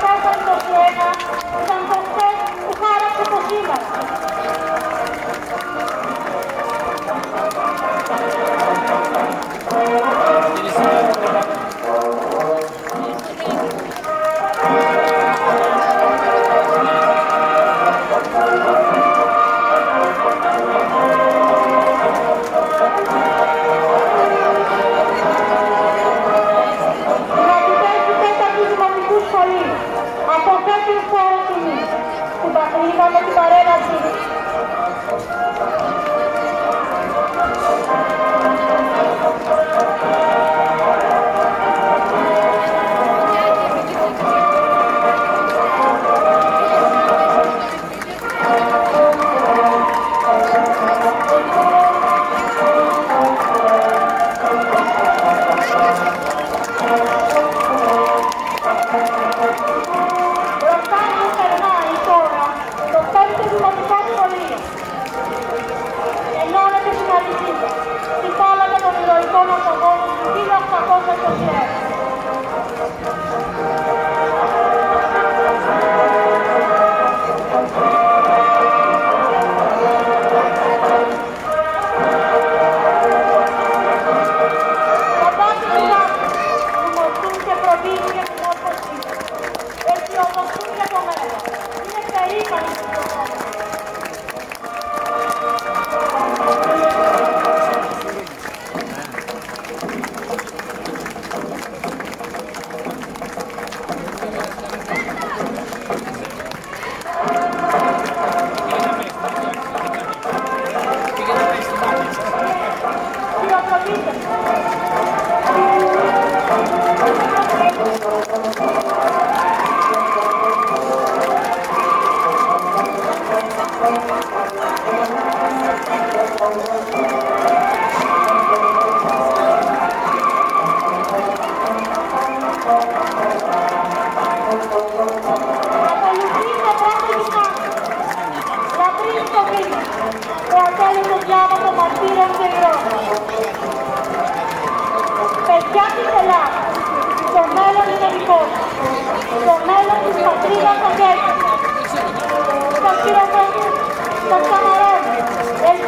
matar cuando. κρατάει το διάβα των μαρτύρων και ηρώων. Παιδιά της Ελλάδας, το μέλλον είναι δικό Το μέλλον της πατρίδας. los camarones, el.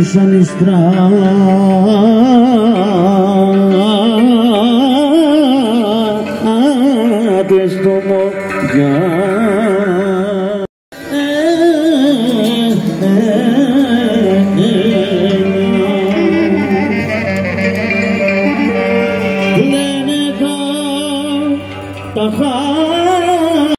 Ουρκλήσαν οι στράτες στο